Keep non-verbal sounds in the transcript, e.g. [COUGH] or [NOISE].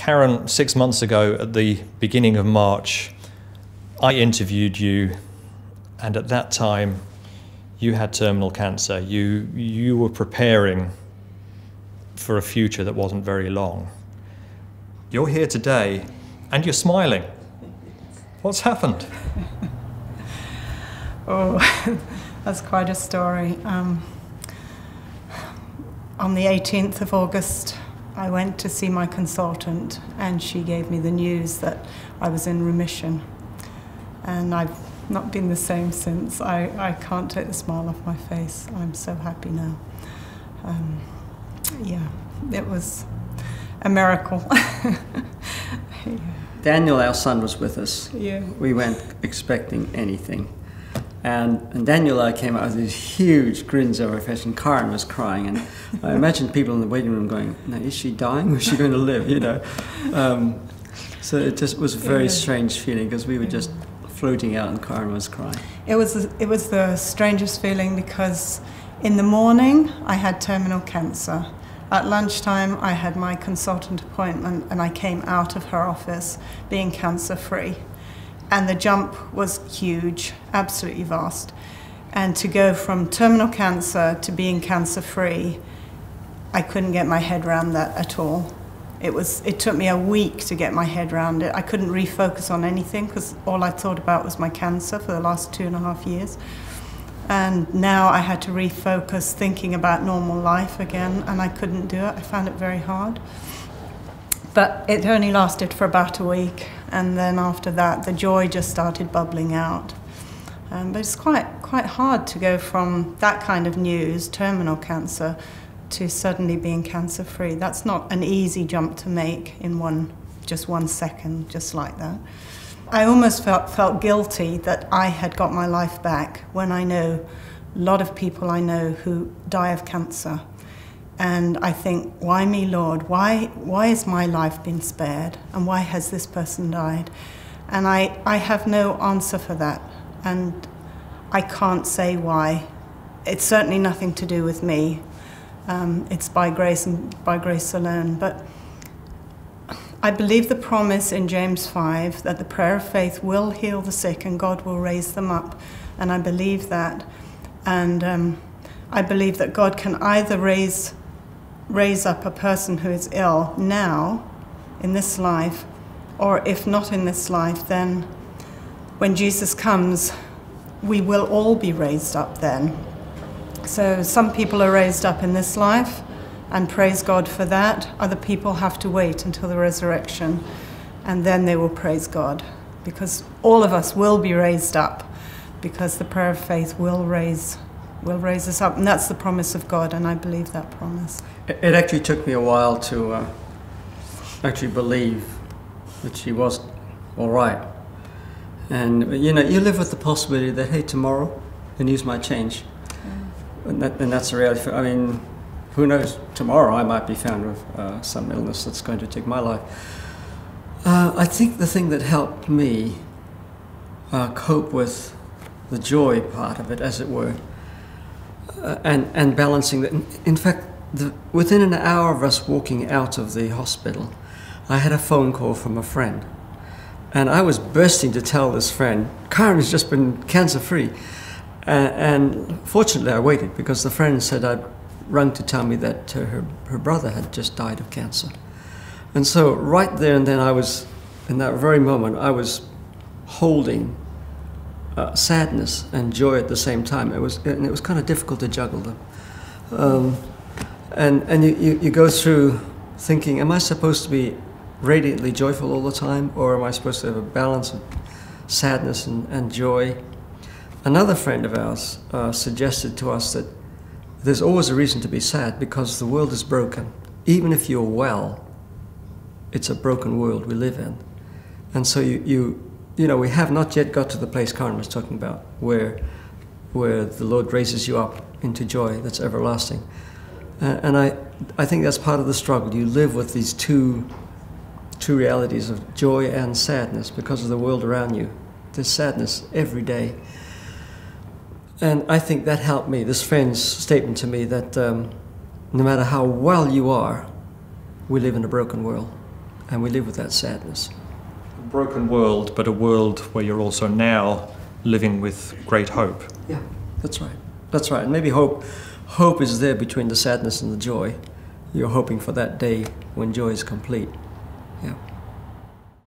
Karin, six months ago at the beginning of March, I interviewed you, and at that time, you had terminal cancer. You, you were preparing for a future that wasn't very long. You're here today, and you're smiling. What's happened? [LAUGHS] oh, [LAUGHS] that's quite a story. Um, on the 18th of August, I went to see my consultant, and she gave me the news that I was in remission. And I've not been the same since. I, I can't take the smile off my face. I'm so happy now. Um, yeah, it was a miracle. [LAUGHS] yeah. Daniel, our son, was with us. Yeah. We weren't expecting anything. And, and Daniel I came out with these huge grins over our face, and Karin was crying. And I [LAUGHS] imagine people in the waiting room going, "Now, is she dying? Or is she going to live?" You know. Um, so it just was a very strange feeling because we were just floating out, and Karin was crying. It was it was the strangest feeling because in the morning I had terminal cancer. At lunchtime, I had my consultant appointment, and I came out of her office being cancer free and the jump was huge, absolutely vast. And to go from terminal cancer to being cancer free, I couldn't get my head around that at all. It, was, it took me a week to get my head around it. I couldn't refocus on anything because all I thought about was my cancer for the last two and a half years. And now I had to refocus thinking about normal life again, and I couldn't do it. I found it very hard. But it only lasted for about a week, and then after that, the joy just started bubbling out. Um, but it's quite quite hard to go from that kind of news, terminal cancer, to suddenly being cancer free. That's not an easy jump to make in one just one second, just like that. I almost felt felt guilty that I had got my life back when I know a lot of people I know who die of cancer and I think, why me, Lord? Why, why has my life been spared? And why has this person died? And I, I have no answer for that. And I can't say why. It's certainly nothing to do with me. Um, it's by grace and by grace alone. But I believe the promise in James 5 that the prayer of faith will heal the sick and God will raise them up. And I believe that. And um, I believe that God can either raise raise up a person who is ill now, in this life, or if not in this life, then when Jesus comes, we will all be raised up then. So some people are raised up in this life, and praise God for that. Other people have to wait until the resurrection, and then they will praise God, because all of us will be raised up, because the prayer of faith will raise will raise us up. And that's the promise of God, and I believe that promise. It actually took me a while to uh, actually believe that she was all right. And, you know, you live with the possibility that, hey, tomorrow the news might change. And, that, and that's the reality. I mean, who knows? Tomorrow I might be found with uh, some illness that's going to take my life. Uh, I think the thing that helped me uh, cope with the joy part of it, as it were, uh, and, and balancing that. In fact, the, within an hour of us walking out of the hospital, I had a phone call from a friend. And I was bursting to tell this friend, Karin has just been cancer free. Uh, and fortunately, I waited because the friend said I'd rung to tell me that uh, her, her brother had just died of cancer. And so, right there and then, I was, in that very moment, I was holding uh, sadness and joy at the same time. It was, and it was kind of difficult to juggle them. Um, and and you, you, you, go through thinking, am I supposed to be radiantly joyful all the time, or am I supposed to have a balance of sadness and, and joy? Another friend of ours uh, suggested to us that there's always a reason to be sad because the world is broken. Even if you're well, it's a broken world we live in. And so you, you you know, we have not yet got to the place Karin was talking about, where, where the Lord raises you up into joy that's everlasting. Uh, and I, I think that's part of the struggle. You live with these two, two realities of joy and sadness because of the world around you. There's sadness every day. And I think that helped me, this friend's statement to me that um, no matter how well you are, we live in a broken world. and we live with that sadness. Broken world, but a world where you're also now living with great hope. Yeah, that's right. That's right. And maybe hope, hope is there between the sadness and the joy. You're hoping for that day when joy is complete.